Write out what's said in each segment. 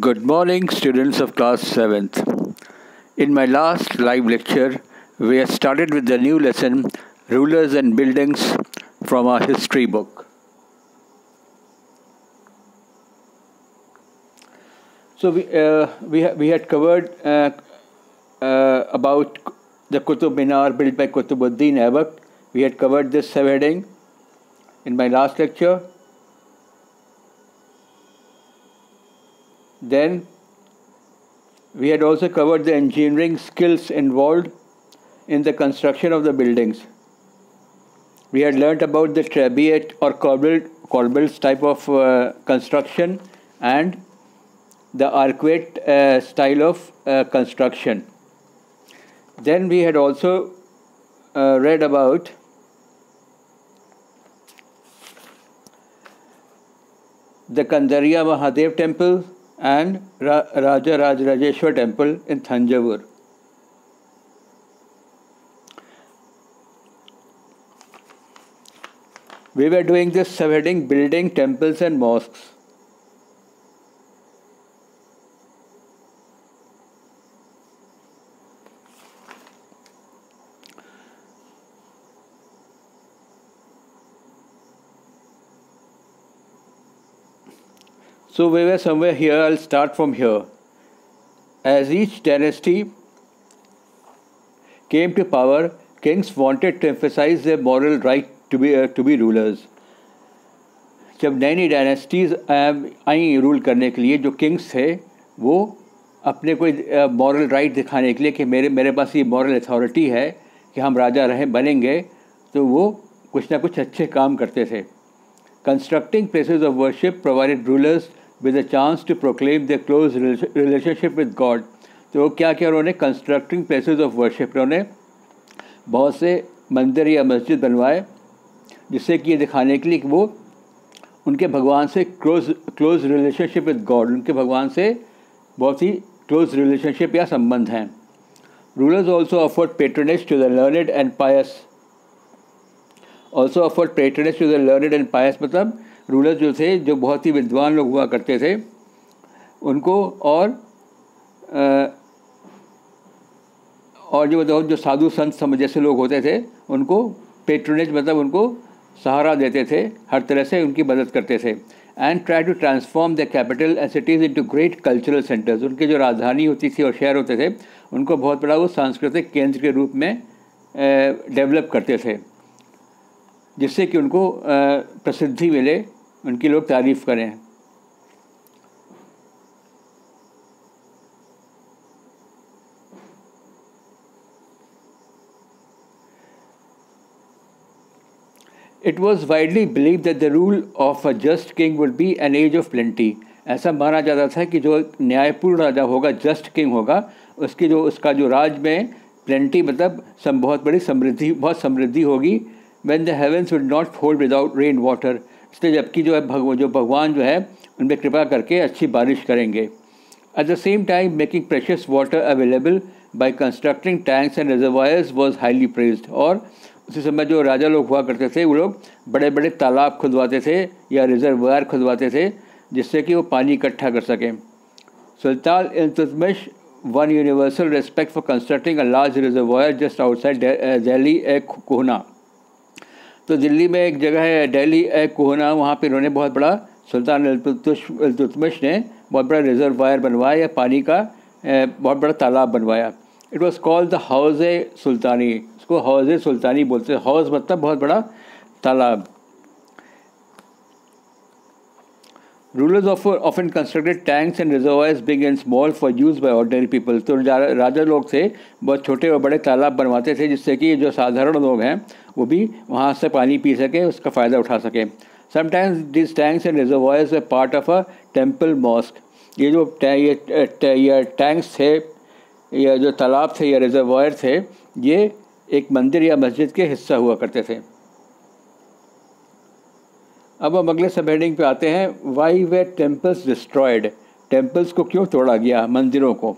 Good morning, students of class 7th. In my last live lecture, we have started with the new lesson Rulers and Buildings from our history book. So, we, uh, we, ha- we had covered uh, uh, about the Qutub Minar built by Qutubuddin Aibak. We had covered this subheading in my last lecture. Then we had also covered the engineering skills involved in the construction of the buildings. We had learnt about the trabeate or corbels type of uh, construction and the arcuate uh, style of uh, construction. Then we had also uh, read about the Kandariya Mahadev temple and Ra- Raja Rajrajeshwar temple in Thanjavur. We were doing this subheading building temples and mosques. So we were somewhere here. I'll start from here. As each dynasty came to power, kings wanted to emphasize their moral right to be uh, to be rulers. जब नई नई dynasties I rule करने के लिए जो Kings थे वो अपने कोई मॉरल राइट दिखाने के लिए कि मेरे मेरे पास ये मॉरल अथॉरिटी है कि हम राजा रहे बनेंगे तो वो कुछ ना कुछ अच्छे काम करते थे constructing places of worship provided rulers with a chance to proclaim the close relationship with God तो वो क्या क्या उन्होंने कंस्ट्रक्टिंग प्लेसेस ऑफ़ वर्शिप उन्होंने? बहुत से मंदिर या मस्जिद बनवाए, जिससे कि ये दिखाने के लिए कि वो उनके भगवान से close close relationship with God उनके भगवान से बहुत ही क्लोज रिलेशनशिप या संबंध हैं। Rulers also afford patronage to the learned and pious also afford patronage to the learned and pious मतलब रूलर्स जो थे जो बहुत ही विद्वान लोग हुआ करते थे उनको और आ, और जो बताओ जो साधु संत समझ जैसे लोग होते थे उनको पेट्रोनेज मतलब उनको सहारा देते थे हर तरह से उनकी मदद करते थे and try to transform the capital and cities into great cultural centres उनके जो राजधानी होती थी और शहर होते थे उनको बहुत बड़ा वो सांस्कृतिक केंद्र के रूप में डेवलप करते थे जिससे कि उनको प्रसिद्धि मिले उनकी लोग तारीफ़ करें It was widely believed that the rule of a just king would be an age of plenty. ऐसा माना जाता था कि जो न्यायपूर्ण राजा होगा जस्ट किंग होगा, उसकी जो, उसका जो राज में प्लेंटी मतलब सम, बहुत बड़ी समृद्धि, बहुत समृद्धि होगी when the heavens would not fold without rain water इसलिए जबकि जो है भगव जो भगवान जो है उन पर कृपा करके अच्छी बारिश करेंगे। At the same time making precious water available by constructing tanks and reservoirs was highly praised और उसी समय जो राजा लोग हुआ करते थे, वो लोग बड़े बड़े तालाब खुदवाते थे या रिजर्वायर खुदवाते थे, जिससे कि वो पानी इकट्ठा कर सकें। Sultan Iltutmish won universal respect for constructing a large reservoir just outside Delhi ए कोहना तो दिल्ली में एक जगह है डेली ए, कोहना, वहाँ पर इन्होंने बहुत बड़ा सुल्तान अलतुतमश ने बहुत बड़ा रिजर्वायर बनवाया, या पानी का बहुत बड़ा तालाब बनवाया। It was called the Hauz Sultani इसको हौज सुल्तानी बोलते हैं। हौज मतलब बहुत बड़ा तालाब। Rulers of often constructed tanks and reservoirs big and small for use by ordinary people तो राजा लोग थे, बहुत छोटे और बड़े तालाब बनवाते थे, जिससे कि जो साधारण लोग हैं, वो भी वहाँ से पानी पी सके, उसका फ़ायदा उठा सकें। Sometimes this tanks and reservoirs a part of a temple mosque ये जो ये टैंक्स थे, या जो तालाब थे, या रिजर्वायर थे, ये एक मंदिर या मस्जिद के हिस्सा हुआ करते थे। अब हम अगले सब हेडिंग पे आते हैं। Why were temples destroyed temples को क्यों तोड़ा गया? मंदिरों को।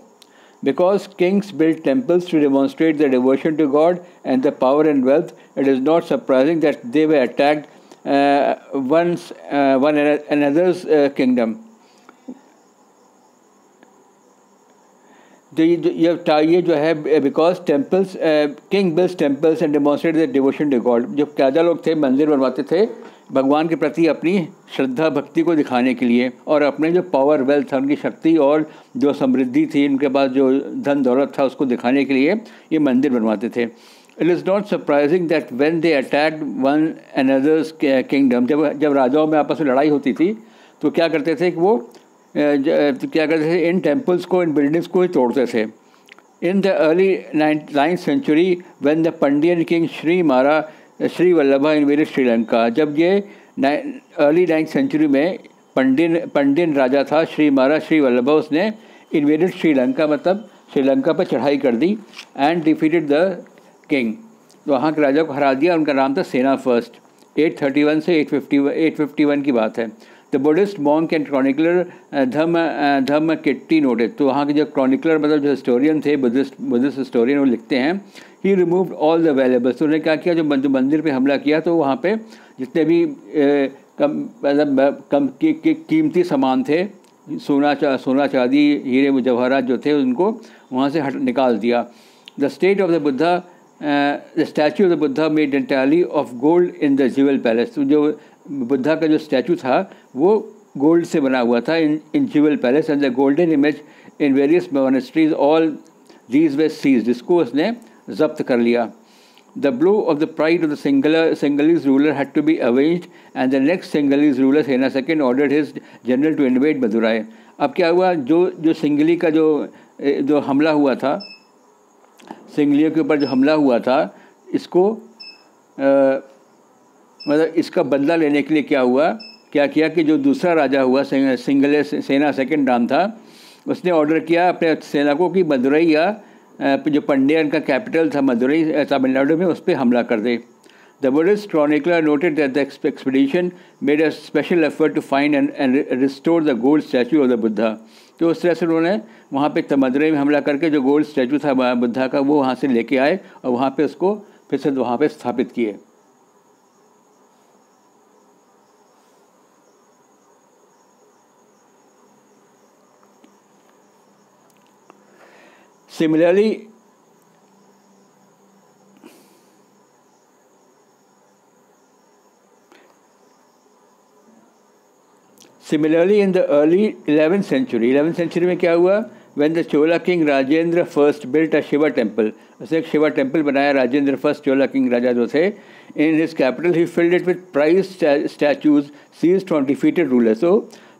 Because kings build temples to demonstrate the devotion to God and the power and wealth it is not surprising that they were attacked once one another's kingdom तो ये जो ये जो है because temples king builds temples and demonstrate the devotion to God जो राजा लोग थे, मंदिर बनवाते थे भगवान के प्रति अपनी श्रद्धा भक्ति को दिखाने के लिए और अपने जो पावर वेल्थ था उनकी शक्ति और जो समृद्धि थी उनके पास जो धन दौलत था, उसको दिखाने के लिए ये मंदिर बनवाते थे। It is not surprising that when they attack one another's kingdom जब जब राजाओं में आपस में लड़ाई होती थी तो क्या करते थे कि वो क्या करते थे, इन टेम्पल्स को, इन बिल्डिंग्स को ही तोड़ते थे। In the early ninth century when the Pandyan king Shri Mara Shri Vallabha invaded Sri Lanka. जब ये अर्ली नाइन्थ सेंचुरी में पंडियन पंडियन राजा था, श्री, महाराज श्री वल्लभा उसने इन्वेडेड श्रीलंका मतलब श्रीलंका पर चढ़ाई कर दी एंड डिफीटेड द किंग वहाँ के राजा को हरा दिया, उनका नाम था सेना फ़र्स्ट। 831 से 850 851 की बात है। The Buddhist monk and chronicler Dhamma Dhammakitti noted. तो वहाँ के जो क्रॉनिकलर मतलब जो हिस्टोरियन थे बुद्धिस्ट बुद्धिस्ट हिस्टोरियन वो लिखते हैं he remove all the valuables तो उन्होंने क्या किया? जो मंदिर पर हमला किया तो वहाँ पर जितने भी ए, कम मतलब कम कीमती सामान थे सोना चा सोना चांदी हीरे जवाहरात जो थे उनको वहाँ से हट निकाल दिया। The state of the Buddha the statue of the Buddha made entirely of gold in the jewel palace जो बुद्धा का जो स्टैचू था वो गोल्ड से बना हुआ था in in jewel palace and the golden image in various monasteries all these were seized जिसको उसने जब्त कर लिया। The blow of the pride of the single Sinhalese ruler had to be avenged and the next Sinhalese ruler Sena second order his general to invade Madurai अब क्या हुआ? जो जो सिंगली का जो जो हमला हुआ था सिंगलियों के ऊपर जो हमला हुआ था इसको आ, मतलब इसका बदला लेने के लिए क्या हुआ? क्या किया कि जो दूसरा राजा हुआ सिंगले सेना सेकंड नाम था उसने ऑर्डर किया अपने सेना को कि मदुरई या जो पंडियन का कैपिटल था मदुरई तमिलनाडु में, उस पर हमला कर दे। The Buddhist chronicler noted that the expedition made a special effort to find and restore the gold statue of the Buddha तो उस तरह से उन्होंने वहाँ पे मदुरई में हमला करके जो गोल्ड स्टैचू था बुद्धा का, वो वहाँ से लेके आए और वहाँ पे उसको फिर से वहाँ पे स्थापित किए। Similarly, Similarly, in the early 11th century, 11th century में क्या हुआ when the Chola king Rajendra first built a Shiva temple, उसने एक शिवा टेंपल बनाया राजेंद्र फ़र्स्ट चोला किंग राजा जो थे in his capital he filled it with prize statues seize from defeated rulers तो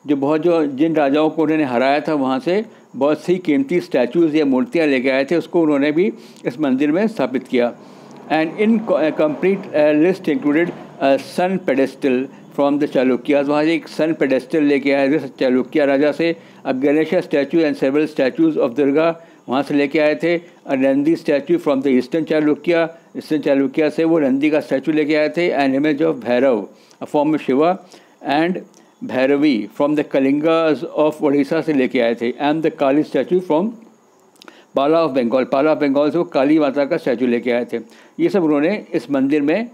जो बहुत जो जिन राजाओं को उन्होंने हराया था, वहाँ से बहुत सी कीमती स्टैचूज़ या मूर्तियाँ लेके आए थे, उसको उन्होंने भी इस मंदिर में स्थापित किया। And in complete list included sun pedestal from the Chalukyas वहाँ से एक सन पेडेस्टल लेके आए थे चालुक्या राजा से। अब Ganesha statue and several statues of Durga वहाँ से लेके आए थे। और Nandi statue from the eastern Chalukya eastern Chalukya से वो नंदी का स्टैचू लेके आए थे and image of Bhairava a form Shiva and Bhairavi from the Kalingas of Orissa से लेके आए थे and the Kali statue from Pala of Bengal Pala of Bengal से वो काली माता का स्टैचू लेके आए थे। ये सब उन्होंने इस मंदिर में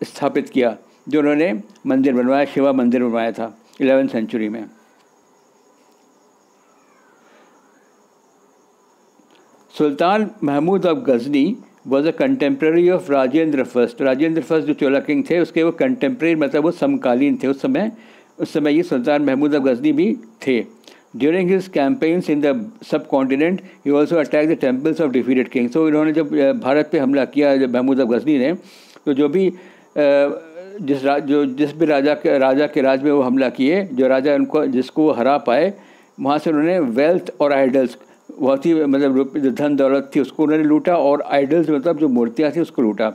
स्थापित किया, जो उन्होंने मंदिर बनवाया, शिवा मंदिर बनवाया था इलेवेंथ सेंचुरी में। Sultan Mahmud of Ghazni was a contemporary of Rajendra first Rajendra first जो चोला किंग थे, उसके वो कंटेम्प्रेरी मतलब वो समकालीन थे, उस समय उस समय ये सुल्तान महमूद अब गजनी भी थे। During his campaigns in the subcontinent he also attack the temples of defeated king तो इन्होंने जब भारत पे हमला किया जब महमूद अब गजनी ने तो जो भी जिस जो जिस भी राजा के राजा के राज में वो हमला किए, जो राजा उनको, जिसको वो हरा पाए, वहाँ से उन्होंने वेल्थ और आइडल्स बहुत ही मतलब जो धन दौलत थी, उसको उन्होंने लूटा और आइडल्स मतलब जो मूर्तियाँ थी, उसको लूटा।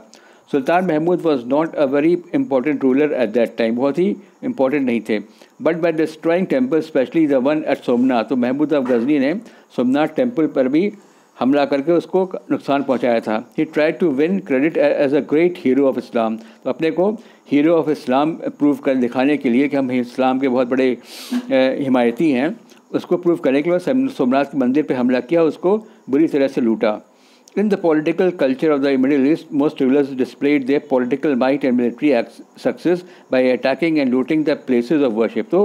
Sultan Mahmud was not a very important ruler at that time बहुत ही इंपॉर्टेंट नहीं थे. But by destroying temple specially the one at Somnath तो महमूद अफ गजनी ने सोमनाथ टेंपल पर भी हमला करके उसको नुकसान पहुँचाया था. He try to win credit as a great hero of Islam तो अपने को हीरो ऑफ़ इस्लाम प्रूव कर, दिखाने के लिए कि हम इस्लाम के बहुत बड़े हिमायती हैं, उसको प्रूव करने के लिए सोमनाथ मंदिर पर हमला किया, उसको बुरी तरह से लूटा. In the political culture of the Middle East, most rulers displayed their political might and military success by attacking and looting the places of worship. तो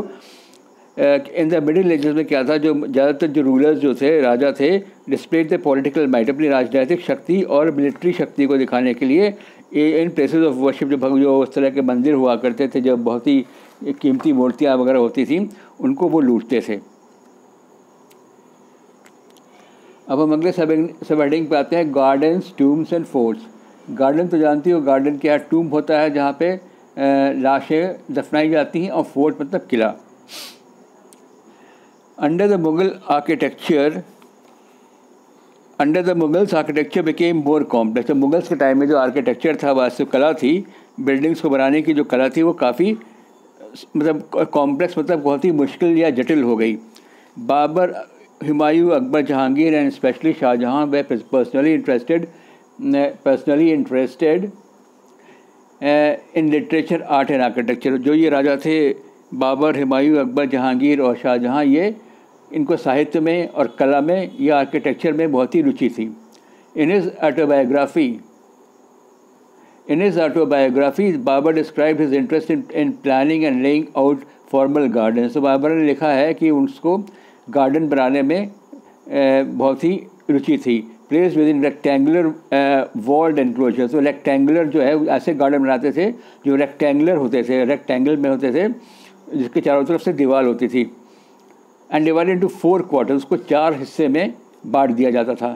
इन द मिडिल एजेस में क्या था जो ज़्यादातर जो रूलर्स जो थे राजा थे डिस्प्लेड द पॉलिटिकल माइट अपनी राजनीतिक शक्ति और मिलिट्री शक्ति को दिखाने के लिए इन प्लेसेस ऑफ़ वर्शिप जो जो उस तरह के मंदिर हुआ करते थे जो बहुत ही कीमती मूर्तियाँ वगैरह होती थी उनको वो लूटते थे अब हम अगले सब सब हेडिंग पे आते हैं gardens tombs and forts garden तो जानती हो गार्डन क्या टूम होता है, जहाँ पे लाशें दफनाई जाती हैं और फोर्ट मतलब किला. Under the Mughal architecture under the Mughals architecture became more complex तो मुगल्स के टाइम में जो आर्किटेक्चर था वास्तु कला थी बिल्डिंग्स को बनाने की जो कला थी, वो काफ़ी मतलब कॉम्प्लेक्स मतलब बहुत ही मुश्किल या जटिल हो गई. Babur Humayun Akbar Jahangir and specially Shah Jahan were personally interested personally interested in literature art and architecture जो ये राजा थे, बाबर, हुमायूं अकबर जहांगीर और शाहजहां, ये इनको साहित्य में और कला में, या आर्किटेक्चर में बहुत ही रुचि थी। In his autobiography in his autobiography Babur describe his interest in in planning and laying out formal garden तो बाबर ने लिखा है कि उसको गार्डन बनाने में बहुत ही रुचि थी। Place with in rectangular walled enclosure तो रेक्टेंगुलर जो है ऐसे गार्डन बनाते थे, जो रेक्टेंगुलर होते थे रेक्टेंगल में होते थे, जिसके चारों तरफ़ से दीवार होती थी। And divided into four quarter उसको चार हिस्से में बांट दिया जाता था।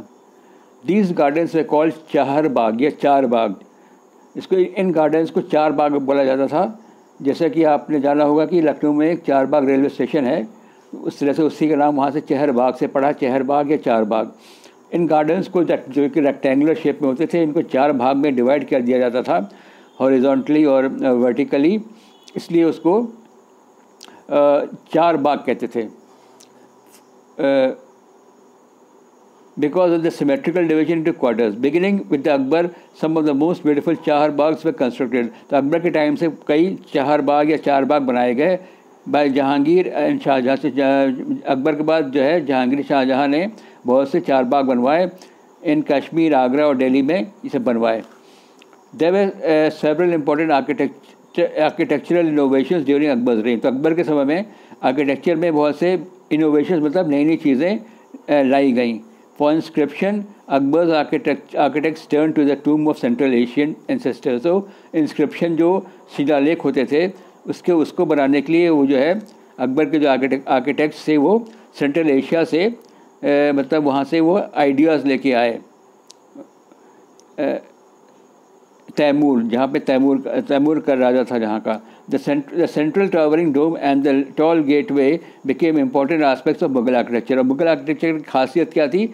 दीज गार्डन्स वे कॉल्ड चार बाग या चार बाग इसको, इन गार्डन्स को चार बाग बोला जाता था। जैसा कि आपने जाना होगा कि लखनऊ में एक चार बाग रेलवे स्टेशन है। उस तरह से उसी का नाम वहाँ से चहर बाग से पढ़ा चहर बाग या चार बाग इन गार्डन्स को जो कि रेक्टेंगुलर शेप में होते थे इनको चार भाग में डिवाइड कर दिया जाता था हॉरिजॉन्टली और वर्टिकली इसलिए उसको चार बाग कहते थे because of the symmetrical division into quarters. Beginning with the Akbar, some of the most beautiful chahar bags were constructed. तो अकबर के टाइम से कई चार बाग या चार बाग बनाए गए बाई जहांगीर शाहजहाँ से अकबर के बाद जो है, जहांगीर शाहजहाँ ने बहुत से चार बाग बनवाए। इन कश्मीर, आगरा और दिल्ली में इसे बनवाए। देवे several important architecture architectural innovation during Akbar reign तो अकबर के समय में आर्किटेक्चर में बहुत से इनोवेशन मतलब नई नई चीज़ें लाई गई। For inscription Akbar architect architects turn to the tomb of central Asian ancestors तो इंस्क्रिप्शन जो शिलालेख होते थे उसके उसको बनाने के लिए वो जो है अकबर के जो आर्किटेक्ट आर्किटेक्ट्स थे वो सेंट्रल एशिया से ए, मतलब वहाँ से वो आइडियाज़ लेके आए। तैमूर जहाँ पे तैमूर तैमूर का राजा था जहाँ का। The central towering dome and the tall gateway became important aspects of Mughal architecture और मुगल आर्किटेक्चर की खासियत क्या थी?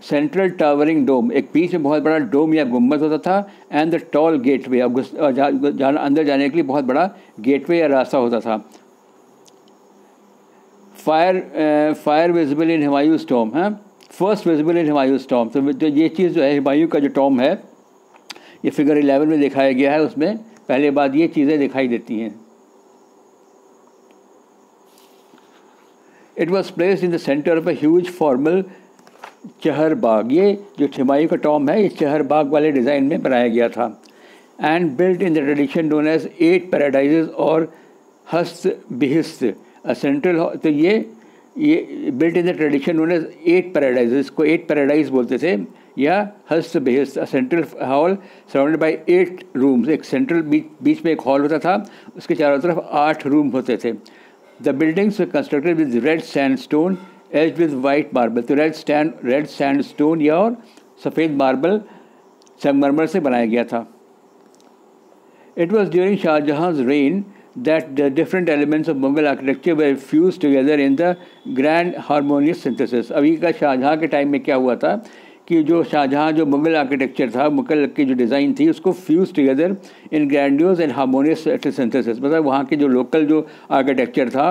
सेंट्रल टावरिंग डोम एक बीच में बहुत बड़ा डोम या गुंबद होता था and the tall gateway जाना, अंदर जाने के लिए बहुत बड़ा गेट वे या रास्ता होता था। Fire fire visible in Humayun's tomb है? First visible in Humayun's tomb तो जो ये चीज़ जो है हमायूं का जो टॉम है, ये फिगर इलेवन में दिखाया गया है उसमें, पहले बात ये चीज़ें दिखाई देती हैं। It was place in the centre of a huge formal chahar bagh, ये जो छिमायू का टॉम है ये चहर बाग वाले डिज़ाइन में बनाया गया था। And built in the tradition known as eight paradise और हस्त बिहिस्त सेंट्रल तो ये ये built in the tradition known as eight paradise इसको एट पैराडाइज बोलते थे, या hasht bihisht central hall surrounded by eight rooms एक सेंट्रल बीच बीच में एक हॉल होता था, उसके चारों तरफ़ आठ रूम होते थे। The buildings constructed with red sandstone as with white marble. तो red stand, red sandstone या और सफ़ेद मार्बल संगमरमर से बनाया गया था। It was during Shah Jahan reign that the different elements of Mughal architecture were fused together in the grand harmonious synthesis. अभी का शाहजहाँ के टाइम में क्या हुआ था कि जो शाहजहाँ जो मुगल आर्किटेक्चर था मुगल की जो डिज़ाइन थी, उसको fuse together in grandiose and harmonious synthesis मतलब वहाँ के जो लोकल जो आर्किटेक्चर था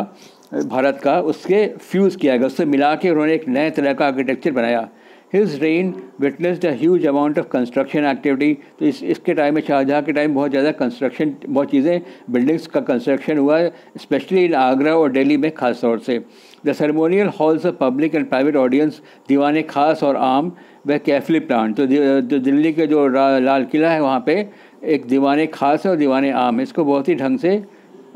भारत का उसके फ्यूज़ किया गया, उससे मिला के उन्होंने एक नए तरह का आर्किटेक्चर बनाया। His reign witness the huge amount of construction activity तो इस, इसके टाइम में शाहजहाँ के टाइम बहुत ज़्यादा कंस्ट्रक्शन बहुत चीज़ें बिल्डिंग्स का कंस्ट्रक्शन हुआ है स्पेशली इन आगरा और दिल्ली में खास तौर से। The ceremonial halls of public and private audience Diwane Khas और आम, वह कैफली प्लान तो दिल्ली के जो लाल किला है, वहाँ पर एक दीवाने खास और दीवाने आम इसको बहुत ही ढंग से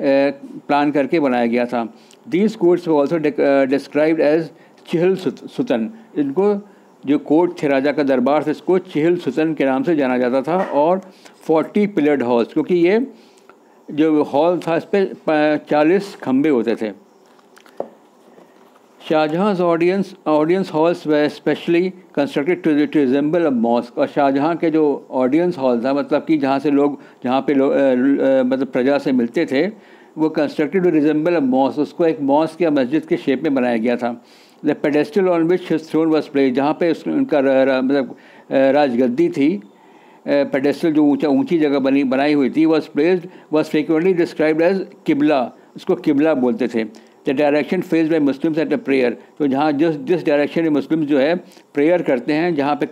प्लान करके बनाया गया था। These courts also describe as chihil sutun इनको जो कोर्ट थे राजा का दरबार था इसको चिहल सुतन के नाम से जाना जाता था और फोर्टी पिलर्ड हॉल्स क्योंकि ये जो हॉल था, इस पर चालीस खंभे होते थे। Shah Jahan audience audience halls were specially constructed to to resemble a mosque और शाहजहाँ के जो ऑडियंस हॉल था मतलब कि जहाँ से लोग, जहाँ पे लोग मतलब प्रजा से मिलते थे, वो constructed to resemble a mosque उसको एक मॉस्क या मस्जिद के शेप में बनाया गया था। The pedestal on which his throne was place जहाँ पे उनका मतलब राजगद्दी थी पेडेस्टल जो ऊँचा, ऊँची जगह बनी, बनाई हुई थी was placed was frequently described as qibla उसको किबला बोलते थे। The direction face by Muslims at a prayer तो जहाँ जिस जिस डायरेक्शन में मुस्लिम जो है प्रेयर करते हैं, जहाँ पे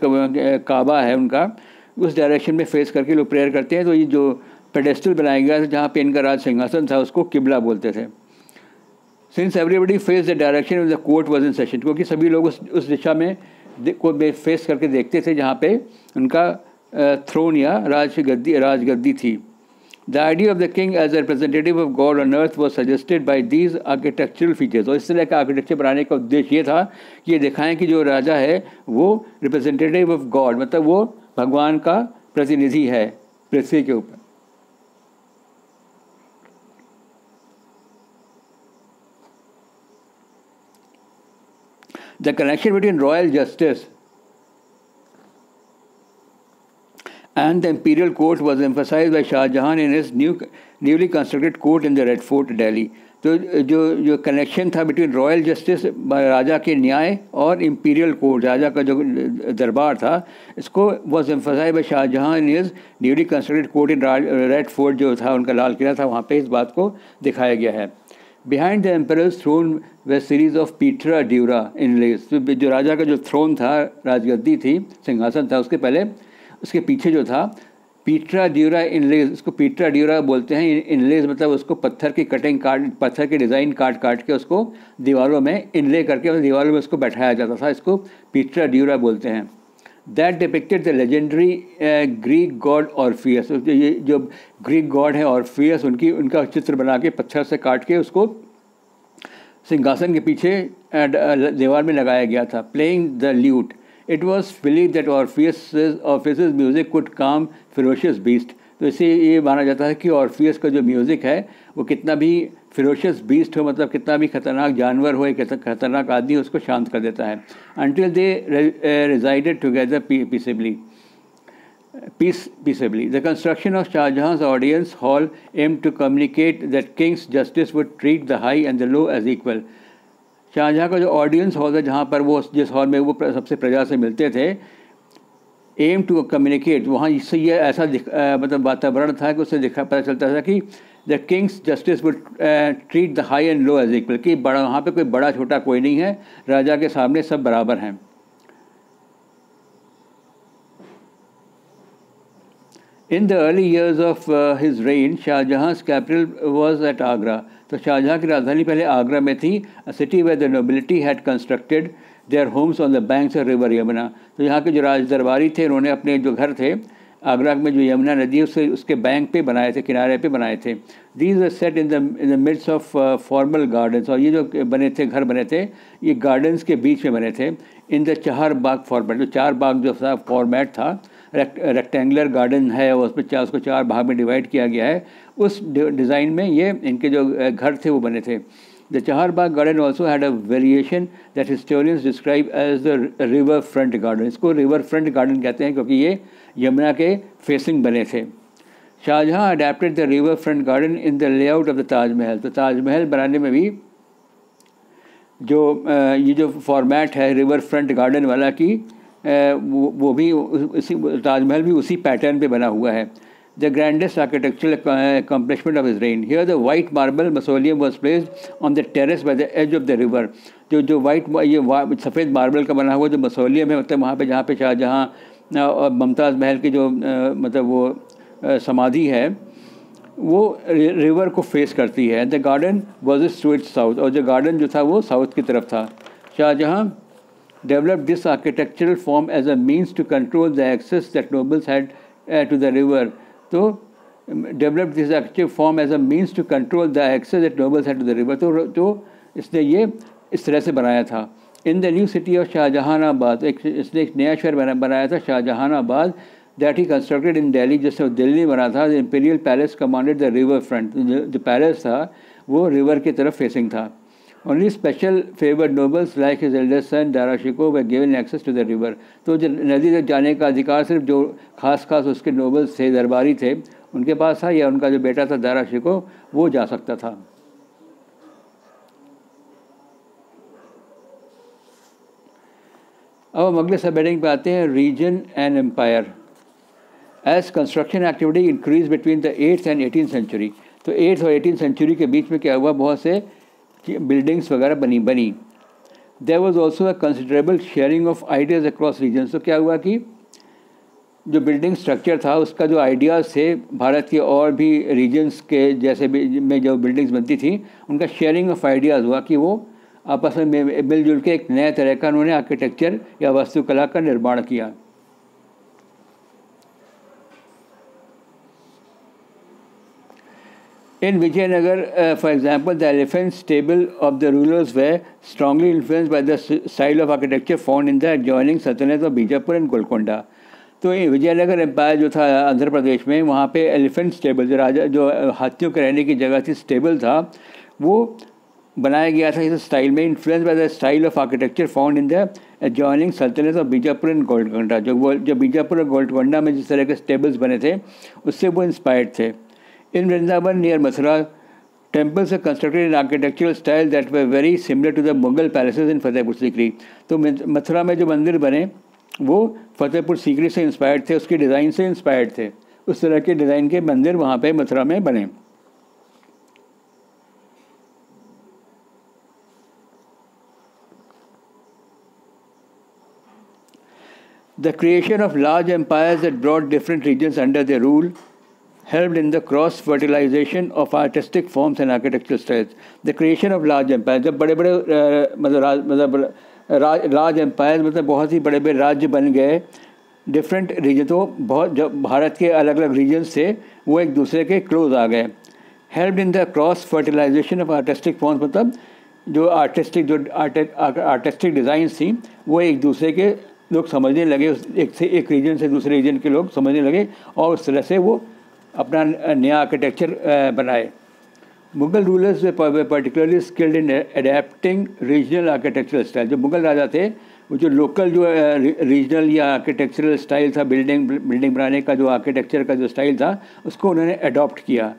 काबा है उनका, उस डायरेक्शन में फेस करके लोग प्रेयर करते हैं। तो ये जो पेडेस्टल बनाया गया था, जहाँ पे इनका राज सिंहासन था, उसको किबला बोलते थे। Since everybody face the direction of the court was in session क्योंकि सभी लोग उस उस दिशा में को फेस करके देखते थे, जहाँ पे उनका थ्रोन या राज गद्दी राजगद्दी थी। The idea of the king as a representative of God on earth was suggested by these architectural features और इस तरह का आर्किटेक्चर बनाने का उद्देश्य ये था कि ये दिखाएँ कि जो राजा है, वो रिप्रेजेंटेटिव ऑफ़ गॉड मतलब वो भगवान का प्रतिनिधि है पृथ्वी के ऊपर। The connection between royal justice and the imperial court was emphasized by Shah Jahan in his new, newly constructed court in the Red. तो जो जो कनेक्शन था बिटवीन रॉयल जस्टिस राजा के न्याय और इम्पीरियल कोर्ट राजा का जो दरबार था इसको was emphasise by Shah Jahan in his newly constructed court in red fort जो था उनका लाल किला था वहाँ पे इस बात को दिखाया गया है behind the emperor throne a series of pietra dura inlays जो राजा का जो थ्रोन था राजगद्दी थी सिंहासन था उसके पहले उसके पीछे जो था, पीटरा ड्यूरा इनलेज उसको पीटरा ड्यूरा बोलते हैं इनलेज मतलब उसको पत्थर की कटिंग काट, पत्थर के डिज़ाइन काट काट के उसको दीवारों में इनले करके दीवारों में उसको बैठाया जाता था, इसको पीटरा ड्यूरा बोलते हैं। That depicted the legendary Greek god Orpheus ये जो ग्रीक गॉड है ऑर्फियस उनकी, उनका चित्र बना के पत्थर से काट के उसको सिंहासन के पीछे दीवार में लगाया गया था playing the lute it was believe that Orpheus Orpheus music could calm ferocious beast तो इसे ये माना जाता है कि ऑर्फियस का जो म्यूज़िक है, वो कितना भी फिरोशियस बीस्ट हो मतलब कितना भी खतरनाक जानवर हो, एक खतरनाक आदमी हो उसको शांत कर देता है until they resided together peaceably peaceably. The construction of Shah Jahan's audience hall aimed to communicate that king's justice would treat the high and the low as equal. Shah Jahan का जो ऑडियंस हॉल था जहाँ पर वो जिस hall में वो सबसे प्रजा से मिलते थे एम टू कम्युनिकेट वहाँ इससे ये ऐसा मतलब वातावरण था कि उससे दिखा, पता चलता था कि the king's justice would treat the high and low as equal कि बड़ा, वहाँ पे कोई बड़ा छोटा कोई नहीं है, राजा के सामने सब बराबर हैं। In the early years of his reign Shah Jahan capital was at Agra तो शाहजहाँ की राजधानी पहले आगरा में थी a city where the nobility had constructed their homes on the banks of river Yamuna तो यहाँ के जो राज दरबारी थे, उन्होंने अपने जो घर थे, आगरा में जो यमुना नदी है उससे उसके बैंक पे बनाए थे, किनारे पे बनाए थे। These are set in the in the midst of formal gardens और ये जो बने थे, घर बने थे, ये गार्डन्स के बीच में बने थे in the char Bagh format जो चार बाग जो फॉर्मेट था रेक्टेंगुलर गार्डन है और उसमें चार, उसको चार भाग में डिवाइड किया गया है। उस डिज़ाइन में ये, इनके जो घर थे, वो बने थे। The char bagh garden also had a variation that historians describe as the river front garden इसको रिवर फ्रंट गार्डन कहते हैं, क्योंकि ये यमुना के फेसिंग बने थे। Shah Jahan adapted the river front garden in the layout of the Taj Mahal तो ताजमहल बनाने में भी जो ये जो फॉर्मेट है रिवर फ्रंट गार्डन वाला की वो वो भी उसी ताजमहल भी उसी पैटर्न पे बना हुआ है the grandest architectural accomplishment of his reign. Here the white marble mausoleum was placed on the terrace by the edge of the river. जो जो वाइट ये सफ़ेद मार्बल का बना हुआ जो मसोलियम है मतलब वहाँ पे, जहाँ पे शाहजहाँ और ममताज़ महल की जो मतलब वो समाधि है, वो रिवर को फेस करती है the garden was is to its south और जो गार्डन जो था वो साउथ की तरफ़ था Shah Jahan developed this architectural form as a means to control the access that nobles had uh, to the river. तो develop this active form as a means to control the access at noble side to the river तो जो इसने ये इस तरह से बनाया था। In the new city of Shahjahanabad एक इसने एक नया शहर बना, बनाया था Shahjahanabad that he constructed in Delhi जिससे दिल्ली बना था। Imperial palace commanded the river front जो पैलेस था वो रिवर की तरफ़ फेसिंग था। Special favoured nobles like his elder son Dara Shikoh were given access to the river तो नदी तक जाने का अधिकार सिर्फ़ जो खास खास उसके नोबल्स थे, दरबारी थे, उनके पास था या उनका जो बेटा था दारा शिको वो जा सकता था। अब हम अगले सब हेडिंग पे आते हैं region and empire as construction activity increase between the eighth and eighteen century तो एट्थ और एटीन सेंचुरी के बीच में क्या हुआ? बहुत से बिल्डिंग्स वगैरह बनी बनी। There was also a considerable sharing of ideas across region तो क्या हुआ कि जो बिल्डिंग स्ट्रक्चर था, उसका जो आइडियाज़ थे, भारत के और भी रीजन्स के जैसे भी, में जो बिल्डिंग्स बनती थी, उनका शेयरिंग ऑफ़ आइडियाज़ हुआ कि वो आपस में मिलजुल के एक नए तरह का उन्होंने आर्किटेक्चर या वास्तुकला का निर्माण किया। In Vijayanagar, uh, for example, the elephant stable of the rulers were strongly influenced by the style of architecture found in the adjoining sultanates of Bijapur and Golconda. तो ये विजयनगर एम्पायर जो था आंध्र प्रदेश में वहाँ पे एलिफेंट स्टेबल जो राजा जो हाथियों के रहने की जगह थी स्टेबल था वो बनाया गया था इस स्टाइल में influence by the style of architecture found in the adjoining sultanate of Bijapur and Golconda जो जो बीजापुर और गोल्डकोंडा में जिस तरह के स्टेबल्स बने थे उससे वो इंस्पायर्ड थे in Vrindavan near Mathura temples are constructed in architectural style that they very similar to the Mughal palaces in Fatehpur Sikri तो मथुरा में जो मंदिर बने, वो फतेहपुर सीकरी से इंस्पायर्ड थे, उसके डिज़ाइन से इंस्पायर्ड थे। उस तरह के डिज़ाइन के मंदिर वहाँ पर मथुरा में बने। The creation of large empires at broad different regions under the rule helped in the cross fertilization of artistic forms and architectural styles. The creation of large empires, जब बड़े बड़े मतलब राज मतलब राज एम्पायर मतलब बहुत ही बड़े बड़े राज्य बन गए डिफरेंट रीजन तो बहुत, जब भारत के अलग अलग रीजन्स थे, वो एक दूसरे के क्लोज आ गए help in the cross fertilization of artistic forms मतलब जो आर्टिस्टिक जो आर्टिस्टिक डिज़ाइंस थी, वो एक दूसरे के लोग समझने लगे एक से एक रीजन से दूसरे रीजन के लोग समझने लगे और उस तरह से वो अपना नया आर्किटेक्चर बनाए। Mughal rulers particularly skilled in adapting regional architectural style जो मुगल राजा थे, वो जो लोकल जो रीजनल या आर्किटेक्चरल स्टाइल था बिल्डिंग बिल्डिंग बनाने का जो आर्किटेक्चर का जो स्टाइल था, उसको उन्होंने अडॉप्ट किया।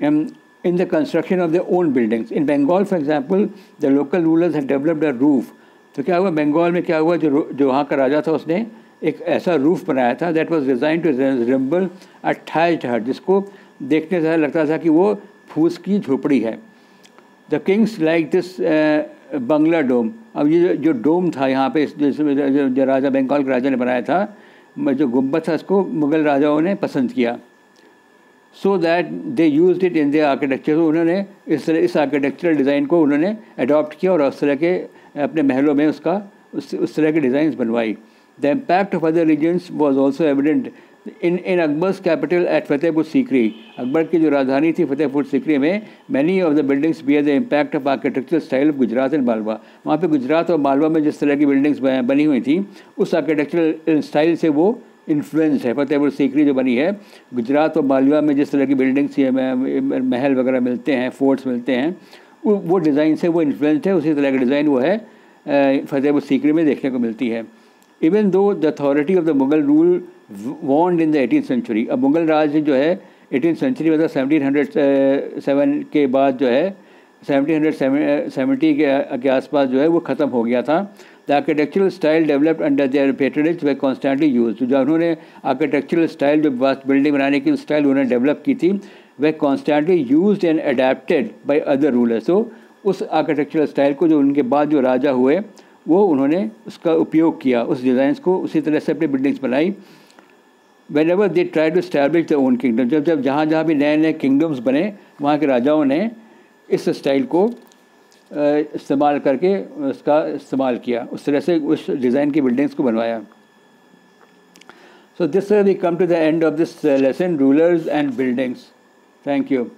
In the construction of the own buildings in Bengal for example the local rulers had developed a roof तो क्या हुआ? बंगाल में क्या हुआ? जो जो वहाँ का राजा था उसने एक ऐसा रूफ बनाया था that was design to resemble a thatched hut जिसको देखने से लगता था कि वो फूस की झोपड़ी है। The kings like this Bangla dome अब ये जो डोम था यहाँ पे जो, राजा बंगाल के राजा ने बनाया था जो गुंबद था उसको मुग़ल राजाओं ने पसंद किया। So that they use it in the architecture उन्होंने इस तरह इस आर्किटेक्चरल डिज़ाइन को उन्होंने अडॉप्ट किया और उस तरह के अपने महलों में उसका उस उस तरह के डिज़ाइन बनवाई। The impact of other regions was also evident in in Akbar's capital at Fatehpur Sikri. Akbar की जो राजधानी थी फतेहपुर सिकरी में many of the buildings bear the impact of architectural style of Gujarat and Malwa वहाँ पे गुजरात और मालवा में जिस तरह की बिल्डिंग्स बनी हुई थी, उस आर्किटेक्चरल स्टाइल से वो इन्फ्लुएंस है फतेहपुर सीकरी जो बनी है। गुजरात और मालवा में जिस तरह की बिल्डिंग्स महल वगैरह मिलते हैं फोर्ट्स मिलते हैं, वो डिज़ाइन से वो इन्फ्लुएंस है, उसी तरह का डिज़ाइन वो है फतेहपुर सीकरी में देखने को मिलती है। Even though the authority of the Mughal rule waned in the eighteen century अब मुगल राज जो है एटीन सेंचुरी मतलब सेवनटीन हंड्रेड सेवन के बाद जो है सेवनटीन हंड्रेड सेवेंटी के के आसपास जो है, वो ख़त्म हो गया था। The architectural style developed under their patronage they constantly use जो उन्होंने आर्किटेक्चरल स्टाइल जो बिल्डिंग बनाने की स्टाइल उन्होंने डेवलप की थी they constantly use and adapted by other rulers तो उस आर्किटेक्चरल स्टाइल को जो उनके बाद जो राजा हुए वो उन्होंने उसका उपयोग किया उस डिज़ाइंस को उसी तरह से अपनी बिल्डिंग्स बनाई whenever they try to establish the own kingdom जब जब जहाँ जहाँ भी नए नए किंगडम्स बने वहाँ के राजाओं ने इस स्टाइल को इस्तेमाल करके उसका इस्तेमाल किया उस तरह से उस डिज़ाइन की बिल्डिंग्स को बनवाया uh, we come to the end of this uh, lesson, rulers and buildings. Thank you.